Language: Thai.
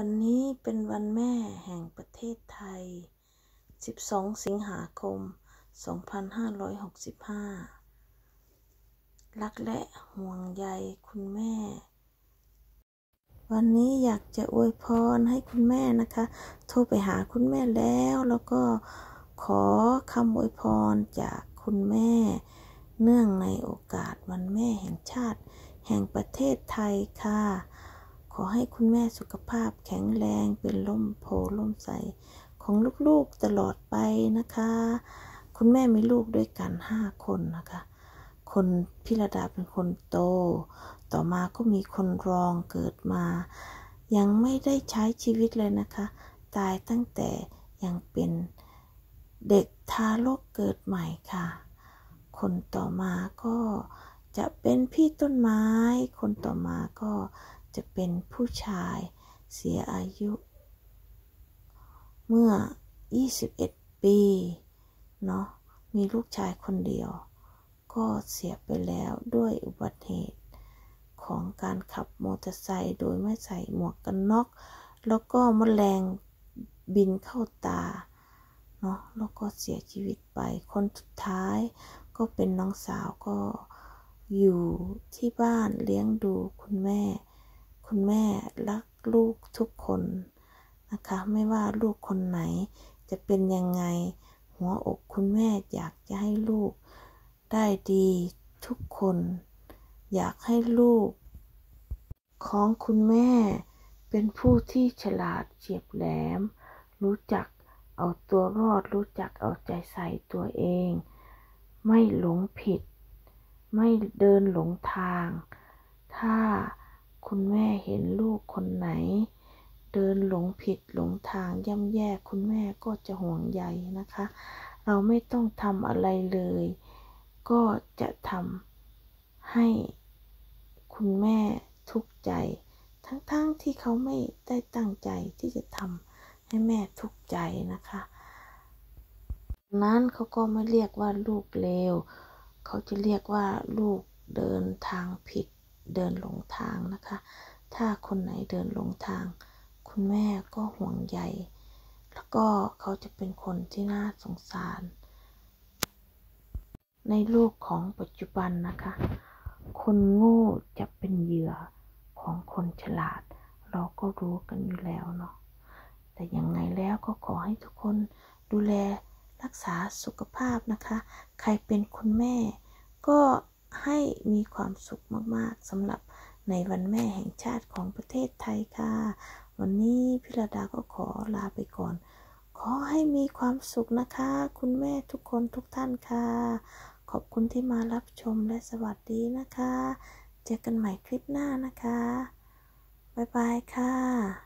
วันนี้เป็นวันแม่แห่งประเทศไทย 12 สิงหาคม 2565 รักและห่วงใยคุณแม่ วันนี้อยากจะอวยพรให้คุณแม่นะคะ โทรไปหาคุณแม่แล้วแล้วก็ขอคำอวยพรจากคุณแม่ เนื่องในโอกาสวันแม่แห่งชาติ แห่งประเทศไทยค่ะ ขอให้คุณแม่สุขภาพแข็งแรงเป็นล่มโพล่มใสของลูกๆตลอดไปนะคะ คุณแม่มีลูกด้วยกันห้าคนนะคะ คนพิรดาเป็นคนโต ต่อมาก็มีคนรองเกิดมา ยังไม่ได้ใช้ชีวิตเลยนะคะ ตายตั้งแต่ยังเป็นเด็กทารกเกิดใหม่ค่ะ คนต่อมาก็จะเป็นพี่ต้นไม้ คนต่อมาก็ จะเป็นผู้ชายเสียอายุ เมื่อ 21 ปีเนาะมีลูกชายคนเดียว ก็เสียไปแล้วด้วยอุบัติเหตุของการขับมอเตอร์ไซค์โดยไม่ใส่หมวกกันน็อก แล้วก็มแมลงบินเข้าตาเนาะแล้วก็เสียชีวิตไป คนสุดท้ายก็เป็นน้องสาวก็อยู่ที่บ้านเลี้ยงดูคุณแม่ คุณแม่รักลูกทุกคนนะคะ ไม่ว่าลูกคนไหนจะเป็นยังไง หัวอกคุณแม่อยากจะให้ลูกได้ดีทุกคน อยากให้ลูก ของคุณแม่เป็นผู้ที่ฉลาดเฉียบแหลม รู้จักเอาตัวรอดรู้จักเอาใจใส่ตัวเอง ไม่หลงผิด ไม่เดินหลงทาง ถ้า คุณแม่เห็นลูกคนไหน เดินหลงผิดหลงทางย่ำแย่คุณแม่ก็จะห่วงใยนะคะ เราไม่ต้องทำอะไรเลย ก็จะทำให้คุณแม่ทุกข์ใจ ทั้งๆทที่เขาไม่ได้ตั้งใจที่จะทำให้แม่ทุกข์ใจนะคะนั้นเขาก็ไม่เรียกว่าลูกเลว เขาจะเรียกว่าลูกเดินทางผิด เดินหลงทางนะคะ ถ้าคนไหนเดินหลงทาง คุณแม่ก็ห่วงใยแล้วก็เขาจะเป็นคนที่น่าสงสาร ในโลกของปัจจุบันนะคะ คนโง่จะเป็นเหยื่อของคนฉลาด เราก็รู้กันอยู่แล้วเนาะแต่ยังไงแล้วก็ขอให้ทุกคนดูแลรักษาสุขภาพนะคะ ใครเป็นคุณแม่ก็ ให้มีความสุขมากๆสำหรับในวันแม่แห่งชาติของประเทศไทยค่ะ วันนี้พิรดาก็ขอลาไปก่อน ขอให้มีความสุขนะคะ คุณแม่ทุกคนทุกท่านค่ะ ขอบคุณที่มารับชมและสวัสดีนะคะ เจอกันใหม่คลิปหน้านะคะ บ๊ายบายค่ะ